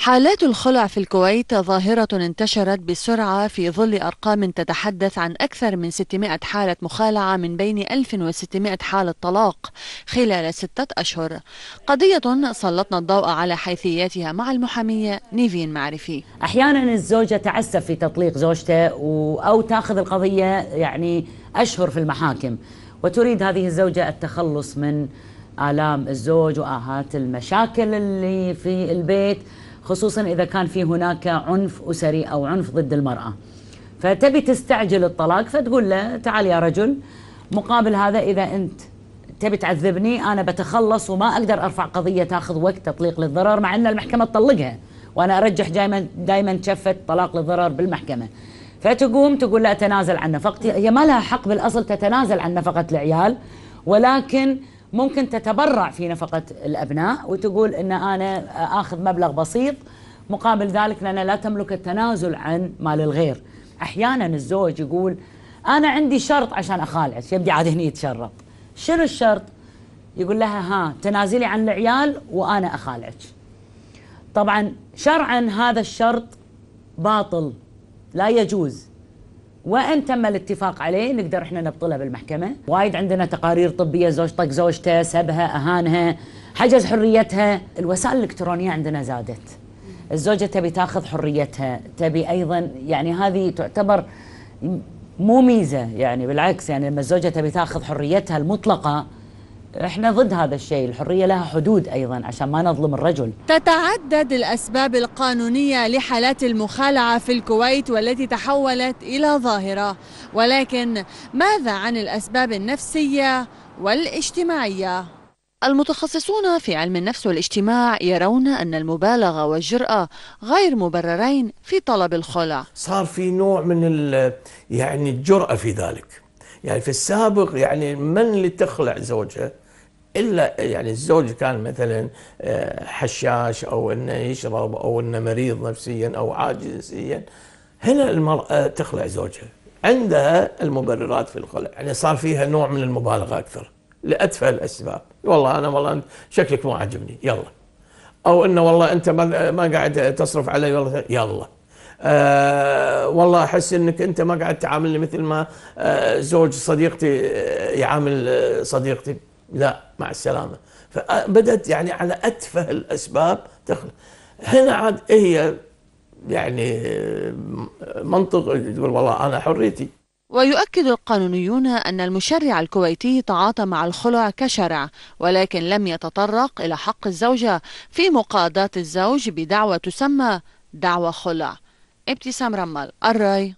حالات الخلع في الكويت ظاهرة انتشرت بسرعة في ظل أرقام تتحدث عن أكثر من 600 حالة مخالعة من بين 1600 حالة طلاق خلال ستة أشهر. قضية سلطنا الضوء على حيثياتها مع المحامية نيفين معرفي. أحيانا الزوجة تعسف في تطليق زوجته أو تأخذ القضية يعني أشهر في المحاكم. وتريد هذه الزوجة التخلص من آلام الزوج وآهات المشاكل اللي في البيت. خصوصا إذا كان في هناك عنف أسري أو عنف ضد المرأة. فتبي تستعجل الطلاق فتقول له تعال يا رجل مقابل هذا إذا أنت تبي تعذبني أنا بتخلص وما أقدر أرفع قضية تأخذ وقت تطليق للضرر مع أن المحكمة تطلقها. وأنا أرجح دائما دائما شفت طلاق للضرر بالمحكمة. فتقوم تقول لا أتنازل عن نفقتي. هي ما لها حق بالأصل تتنازل عن نفقة العيال ولكن ممكن تتبرع في نفقة الأبناء وتقول أن أنا آخذ مبلغ بسيط مقابل ذلك لأن لا تملك التنازل عن مال الغير. أحيانا الزوج يقول أنا عندي شرط عشان أخالعك يبدي عاد هني يتشرط شنو الشرط؟ يقول لها ها تنازلي عن العيال وأنا أخالعك. طبعا شرعا هذا الشرط باطل لا يجوز. وأن تم الاتفاق عليه نقدر إحنا نبطلها بالمحكمة. وايد عندنا تقارير طبية زوج طق زوجته سبها أهانها حجز حريتها. الوسائل الإلكترونية عندنا زادت. الزوجة تبي تاخذ حريتها تبي أيضا يعني هذه تعتبر مو ميزة يعني بالعكس يعني لما الزوجة تبي تاخذ حريتها المطلقة إحنا ضد هذا الشيء الحرية لها حدود أيضا عشان ما نظلم الرجل. تتعدد الأسباب القانونية لحالات المخالعة في الكويت والتي تحولت إلى ظاهرة. ولكن ماذا عن الأسباب النفسية والاجتماعية؟ المتخصصون في علم النفس والاجتماع يرون أن المبالغة والجرأة غير مبررين في طلب الخلع. صار في نوع من يعني الجرأة في ذلك. يعني في السابق يعني من اللي تخلع زوجها؟ إلا يعني الزوج كان مثلا آه، حشاش أو إنه يشرب أو إنه مريض نفسيا أو عاجز نفسيا هنا المرأة تخلع زوجها. عندها المبررات في الخلع. يعني صار فيها نوع من المبالغة أكثر لاتفه الأسباب. والله أنا والله شكلك مو عاجبني. يلا. أو إنه والله أنت ما قاعد تصرف علي والله يلا. أه والله أحس إنك أنت ما قاعد تعاملني مثل ما أه زوج صديقتي آه، يعامل آه، صديقتي. لا مع السلامة. فبدت يعني على أتفه الأسباب تخلق هنا عاد هي يعني منطق تقول والله أنا حريتي. ويؤكد القانونيون أن المشرع الكويتي تعاطى مع الخلع كشرع ولكن لم يتطرق إلى حق الزوجة. في مقاضاة الزوج بدعوى تسمى دعوى خلع. ابتسام رمال الرأي.